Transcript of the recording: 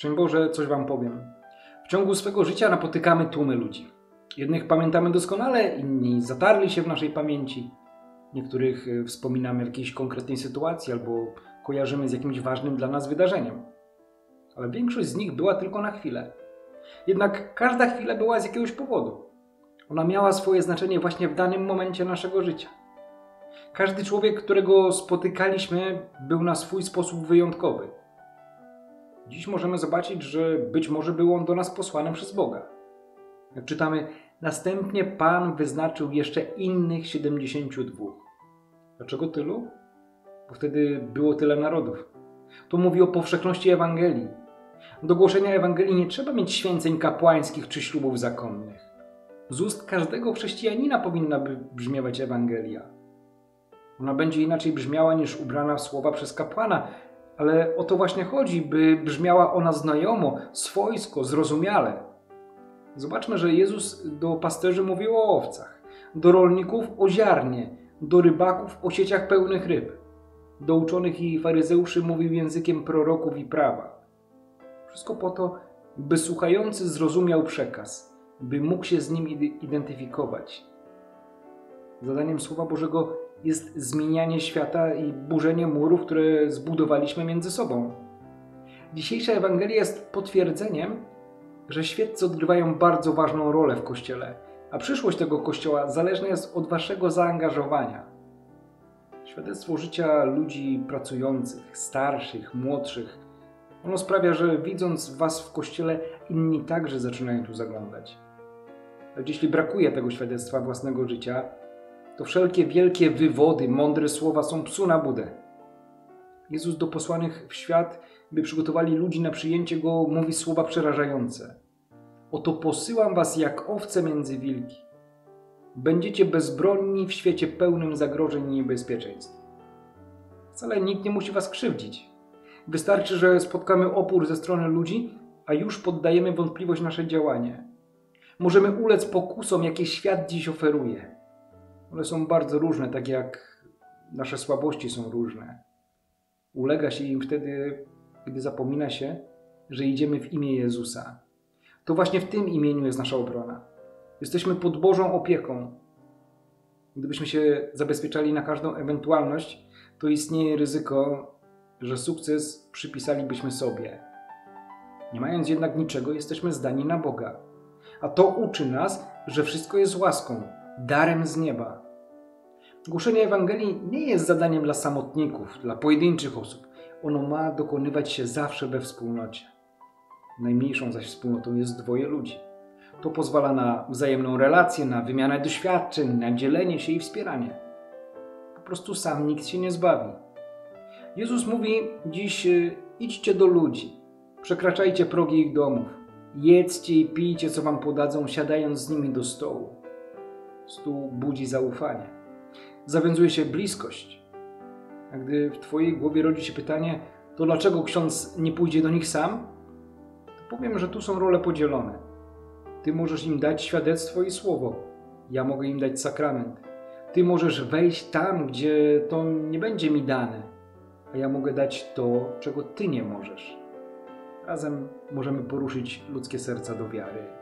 Szczęść Boże, coś Wam powiem. W ciągu swego życia napotykamy tłumy ludzi. Jednych pamiętamy doskonale, inni zatarli się w naszej pamięci. Niektórych e, wspominamy w jakiejś konkretnej sytuacji albo kojarzymy z jakimś ważnym dla nas wydarzeniem. Ale większość z nich była tylko na chwilę. Jednak każda chwila była z jakiegoś powodu. Ona miała swoje znaczenie właśnie w danym momencie naszego życia. Każdy człowiek, którego spotykaliśmy, był na swój sposób wyjątkowy. Dziś możemy zobaczyć, że być może był on do nas posłany przez Boga. Jak czytamy, następnie Pan wyznaczył jeszcze innych 72. Dlaczego tylu? Bo wtedy było tyle narodów. To mówi o powszechności Ewangelii. Do głoszenia Ewangelii nie trzeba mieć święceń kapłańskich czy ślubów zakonnych. Z ust każdego chrześcijanina powinna by brzmiewać Ewangelia. Ona będzie inaczej brzmiała niż ubrana w słowa przez kapłana, ale o to właśnie chodzi, by brzmiała ona znajomo, swojsko, zrozumiale. Zobaczmy, że Jezus do pasterzy mówił o owcach, do rolników o ziarnie, do rybaków o sieciach pełnych ryb. Do uczonych i faryzeuszy mówił językiem proroków i prawa. Wszystko po to, by słuchający zrozumiał przekaz, by mógł się z nim identyfikować. Zadaniem Słowa Bożego jest zmienianie świata i burzenie murów, które zbudowaliśmy między sobą. Dzisiejsza Ewangelia jest potwierdzeniem, że świeccy odgrywają bardzo ważną rolę w Kościele, a przyszłość tego Kościoła zależna jest od Waszego zaangażowania. Świadectwo życia ludzi pracujących, starszych, młodszych, ono sprawia, że widząc Was w Kościele, inni także zaczynają tu zaglądać. Ale jeśli brakuje tego świadectwa własnego życia, to wszelkie wielkie wywody, mądre słowa są psu na budę. Jezus do posłanych w świat, by przygotowali ludzi na przyjęcie Go, mówi słowa przerażające. Oto posyłam was jak owce między wilki. Będziecie bezbronni w świecie pełnym zagrożeń i niebezpieczeństw. Wcale nikt nie musi was krzywdzić. Wystarczy, że spotkamy opór ze strony ludzi, a już poddajemy wątpliwość nasze działanie. Możemy ulec pokusom, jakie świat dziś oferuje. One są bardzo różne, tak jak nasze słabości są różne. Ulega się im wtedy, gdy zapomina się, że idziemy w imię Jezusa. To właśnie w tym imieniu jest nasza obrona. Jesteśmy pod Bożą opieką. Gdybyśmy się zabezpieczali na każdą ewentualność, to istnieje ryzyko, że sukces przypisalibyśmy sobie. Nie mając jednak niczego, jesteśmy zdani na Boga. A to uczy nas, że wszystko jest łaską, darem z nieba. Głoszenie Ewangelii nie jest zadaniem dla samotników, dla pojedynczych osób. Ono ma dokonywać się zawsze we wspólnocie. Najmniejszą zaś wspólnotą jest dwoje ludzi. To pozwala na wzajemną relację, na wymianę doświadczeń, na dzielenie się i wspieranie. Po prostu sam nikt się nie zbawi. Jezus mówi dziś: y, idźcie do ludzi, przekraczajcie progi ich domów, jedzcie i pijcie, co wam podadzą, siadając z nimi do stołu. Stół budzi zaufanie. Zawiązuje się bliskość. A gdy w Twojej głowie rodzi się pytanie, to dlaczego ksiądz nie pójdzie do nich sam? To powiem, że tu są role podzielone. Ty możesz im dać świadectwo i słowo. Ja mogę im dać sakrament. Ty możesz wejść tam, gdzie to nie będzie mi dane, a ja mogę dać to, czego Ty nie możesz. Razem możemy poruszyć ludzkie serca do wiary.